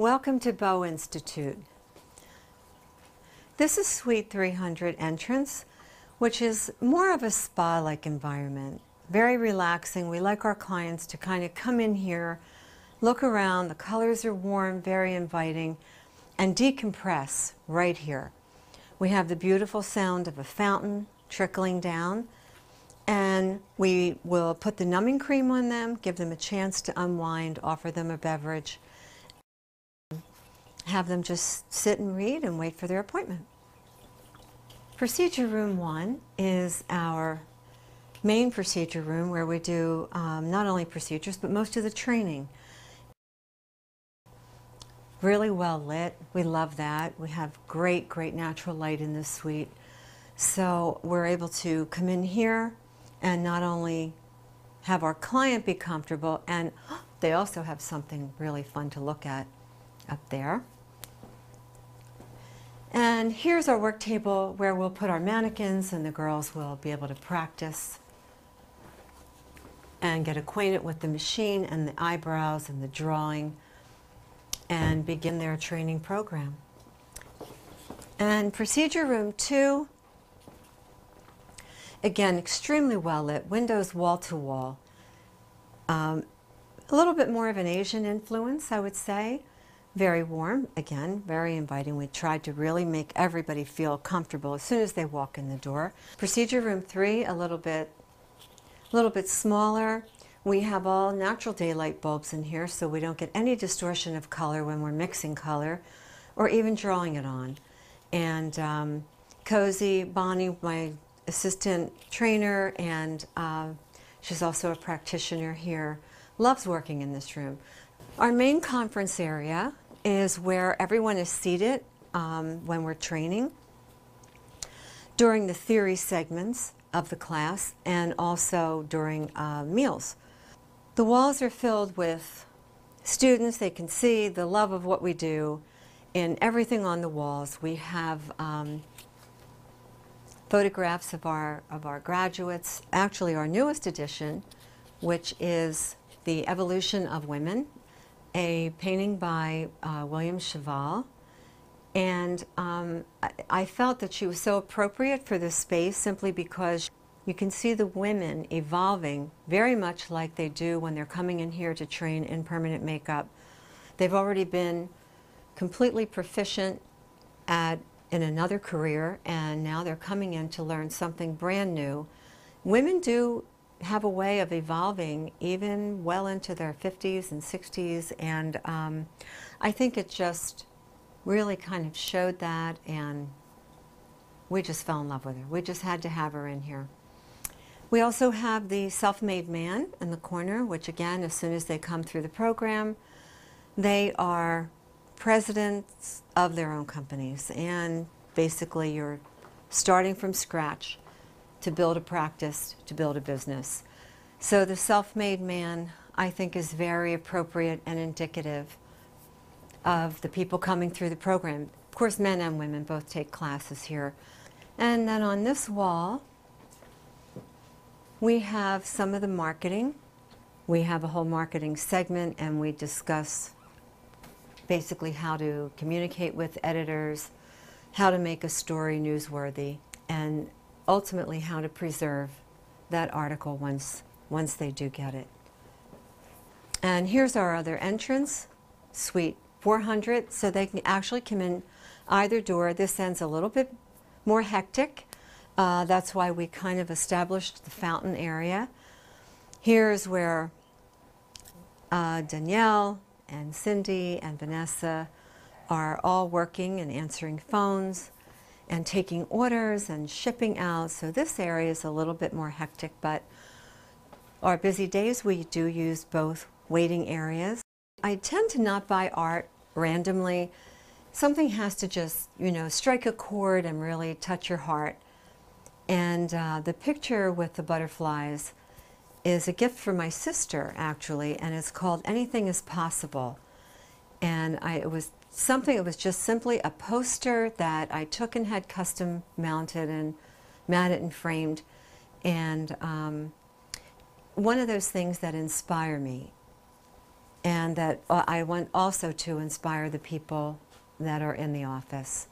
Welcome to Beau Institute. This is Suite 300 entrance, which is more of a spa-like environment. Very relaxing. We like our clients to kind of come in here, look around. The colors are warm, very inviting, and decompress right here. We have the beautiful sound of a fountain trickling down, and we will put the numbing cream on them, give them a chance to unwind, offer them a beverage, have them just sit and read and wait for their appointment. Procedure room one is our main procedure room where we do um, not only procedures but most of the training. Really well lit. We love that. We have great, great natural light in this suite. So we're able to come in here and not only have our client be comfortable and they also have something really fun to look at up there. And here's our work table where we'll put our mannequins and the girls will be able to practice and get acquainted with the machine and the eyebrows and the drawing and begin their training program. And procedure room two, again, extremely well lit, windows wall to wall. Um, a little bit more of an Asian influence, I would say. Very warm, again, very inviting. We tried to really make everybody feel comfortable as soon as they walk in the door. Procedure room three, a little bit, a little bit smaller. We have all natural daylight bulbs in here so we don't get any distortion of color when we're mixing color or even drawing it on. And um, Cozy, Bonnie, my assistant trainer, and uh, she's also a practitioner here, loves working in this room. Our main conference area is where everyone is seated um, when we're training during the theory segments of the class and also during uh, meals. The walls are filled with students. They can see the love of what we do in everything on the walls. We have um, photographs of our, of our graduates, actually our newest edition, which is The Evolution of Women a painting by uh, William Cheval. And um, I, I, felt that she was so appropriate for this space simply because you can see the women evolving very much like they do when they're coming in here to train in permanent makeup. They've already been completely proficient at in another career and now they're coming in to learn something brand new. Women do have a way of evolving even well into their 50s and 60s and um, I think it just really kind of showed that and we just fell in love with her. We just had to have her in here. We also have the self-made man in the corner, which again, as soon as they come through the program, they are presidents of their own companies. And basically, you're starting from scratch to build a practice, to build a business. So the self-made man, I think, is very appropriate and indicative of the people coming through the program. Of course, men and women both take classes here. And then on this wall, we have some of the marketing. We have a whole marketing segment and we discuss basically how to communicate with editors, how to make a story newsworthy, and ultimately how to preserve that article once, once they do get it. And here's our other entrance, suite 400, so they can actually come in either door. This end's a little bit more hectic. Uh, that's why we kind of established the fountain area. Here's where uh, Danielle and Cindy and Vanessa are all working and answering phones and taking orders and shipping out. So this area is a little bit more hectic, but our busy days we do use both waiting areas. I tend to not buy art randomly. Something has to just, you know, strike a chord and really touch your heart. And uh, the picture with the butterflies is a gift from my sister, actually, and it's called Anything is Possible. And I, it was something that was just simply a poster that I took and had custom mounted and matted and framed. And um, one of those things that inspire me and that uh, I want also to inspire the people that are in the office.